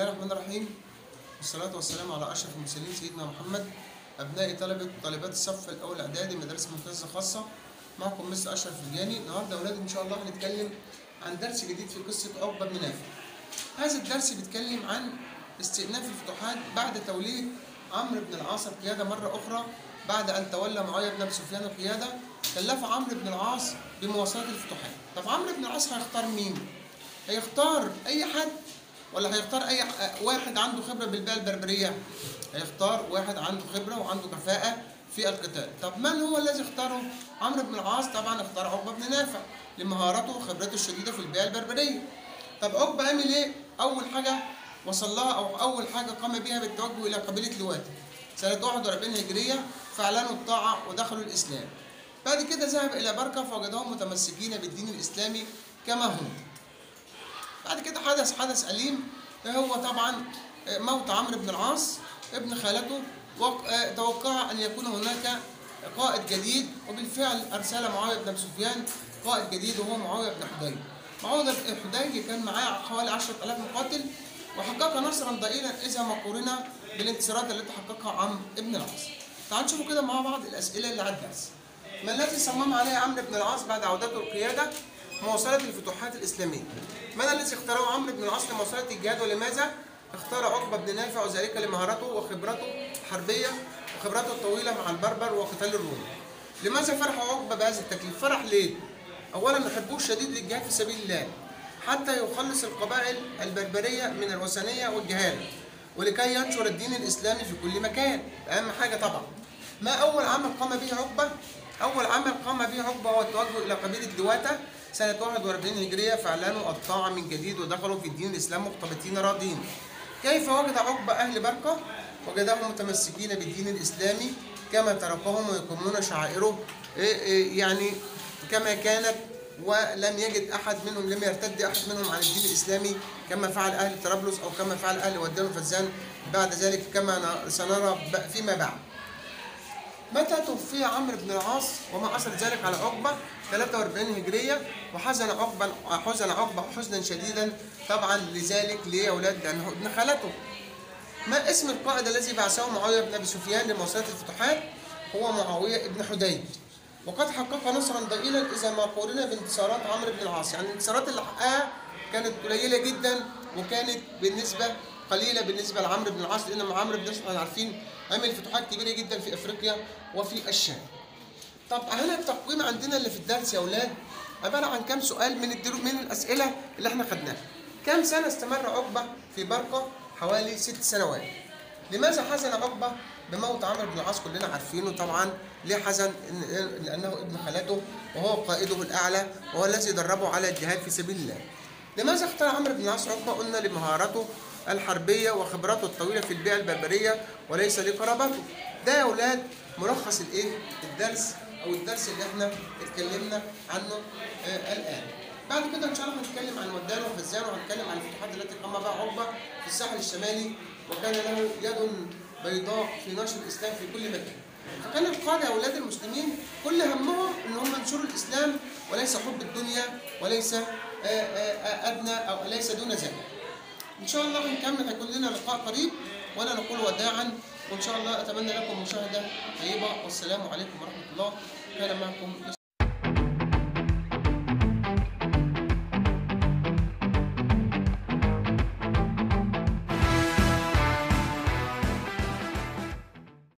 الله الرحمن الرحيم. والصلاة والسلام على أشرف المرسلين سيدنا محمد أبنائي طلبة وطالبات الصف الأول إعدادي مدرسة ممتازة خاصة. معكم مستر أشرف الجاني النهاردة أولاد إن شاء الله هنتكلم عن درس جديد في قصة عقبة بن نافع. هذا الدرس بيتكلم عن استئناف الفتوحات بعد توليه عمرو بن العاص القيادة مرة أخرى بعد أن تولى معاوية بن أبي سفيان القيادة. كلف عمرو بن العاص بمواصلة الفتوحات. طب عمرو بن العاص هيختار مين؟ هيختار أي حد ولا هيختار ح- واحد عنده خبرة بالبيئة البربرية؟ هيختار واحد عنده خبرة وعنده كفاءة في القتال طب من هو الذي اختاره؟ عمرو بن العاص طبعا اختار عقبة بن نافع لمهارته وخبرته الشديدة في البيئة البربرية طب عقبة عمل إيه؟ أول حاجة وصل لها أو أول حاجة قام بها بالتوجه إلى قبيلة لواتي سنة 41 هجرية فأعلنوا الطاعة ودخلوا الإسلام بعد كده ذهب إلى بركة فوجدهم متمسكين بالدين الإسلامي كما هم بعد كده حدث حدث أليم هو طبعا موت عمرو بن العاص ابن خالته وتوقع أن يكون هناك قائد جديد وبالفعل أرسل معاوية بن سفيان قائد جديد وهو معاوية بن حدي معاوية بن حدي كان معاه حوالي 10000 مقاتل وحقق نصرا ضئيلا إذا ما قورن بالانتصارات التي حققها عمرو بن العاص. تعالوا نشوفوا كده مع بعض الأسئلة اللي على الدرس ما الذي صمم عليه عمرو بن العاص بعد عودته القيادة؟ مواصلة الفتوحات الإسلامية من الذي اختاره عمرو بن العاص لمواصلة الجهاد ولماذا؟ اختار عقبة بن نافع وذلك لمهارته وخبرته الحربية وخبرته الطويلة مع البربر وقتال الروم لماذا فرح عقبة بهذا التكليف؟ فرح ليه؟ أولا حبه الشديد للجهاد في سبيل الله حتى يخلص القبائل البربرية من الوثنية والجهالة ولكي ينشر الدين الإسلامي في كل مكان أهم حاجة طبعا ما أول عمل قام به عقبة؟ أول عمل قام به عقبة هو التوجه إلى قبيلة دواتة سنة 41 هجرية فأعلنوا الطاعة من جديد ودخلوا في الدين الإسلام مقتبتين راضين كيف وجد عقبة أهل بركة؟ وجدهم متمسكين بالدين الإسلامي كما تركهم ويقيمون شعائره إيه إيه يعني كما كانت ولم يجد أحد منهم لم يرتد أحد منهم عن الدين الإسلامي كما فعل أهل طرابلس أو كما فعل أهل ودان وفزان بعد ذلك كما سنرى فيما بعد متى توفي عمرو بن العاص وما اثر ذلك على عقبة؟ 43 هجرية وحزن عقبه حزن عقبة حزنا شديدا طبعا لذلك ليه يا أولاد لأنه ابن خالته ما اسم القائد الذي بعثه معاوية بن أبي سفيان لمواصله الفتوحات؟ هو معاوية بن حديج وقد حقق نصرا ضئيلا إذا ما قورن بانتصارات عمرو بن العاص. يعني الانتصارات اللي حققها كانت قليلة جدا وكانت بالنسبة قليلة بالنسبة لعمرو بن العاص لأن عمرو بن العاص إحنا عارفين عمل فتوحات كبيرة جدا في أفريقيا وفي الشام طب هنا التقويم عندنا اللي في الدرس يا أولاد عبارة عن كام سؤال من من الأسئلة اللي إحنا خدناها. كام سنة استمر عقبة في برقة حوالي ست سنوات؟ لماذا حزن عقبة بموت عمرو بن العاص؟ كلنا عارفينه طبعا. ليه حزن؟ لأنه ابن خالته وهو قائده الأعلى وهو الذي دربه على الجهاد في سبيل الله. لماذا اختار عمرو بن العاص عقبة؟ قلنا لمهارته الحربية وخبرته الطويلة في البيئة البربرية وليس لقرابته. ده يا أولاد ملخص الإيه؟ الدرس أو الدرس اللي إحنا اتكلمنا عنه آه الآن. بعد كده إن شاء الله هنتكلم عن ودان وفزان وهنتكلم عن الفتوحات التي قام بها عقبة في الساحل الشمالي وكان له يد بيضاء في نشر الإسلام في كل مكان. فكان القاده يا أولاد المسلمين كل همهم إن هم ينشروا الإسلام وليس حب الدنيا وليس آه، آه، آه، أدنى أو ليس دون ذلك. إن شاء الله هنكمل هيكون لنا لقاء قريب وأنا نقول وداعا وإن شاء الله أتمنى لكم مشاهدة طيبة والسلام عليكم ورحمة الله. كان معكم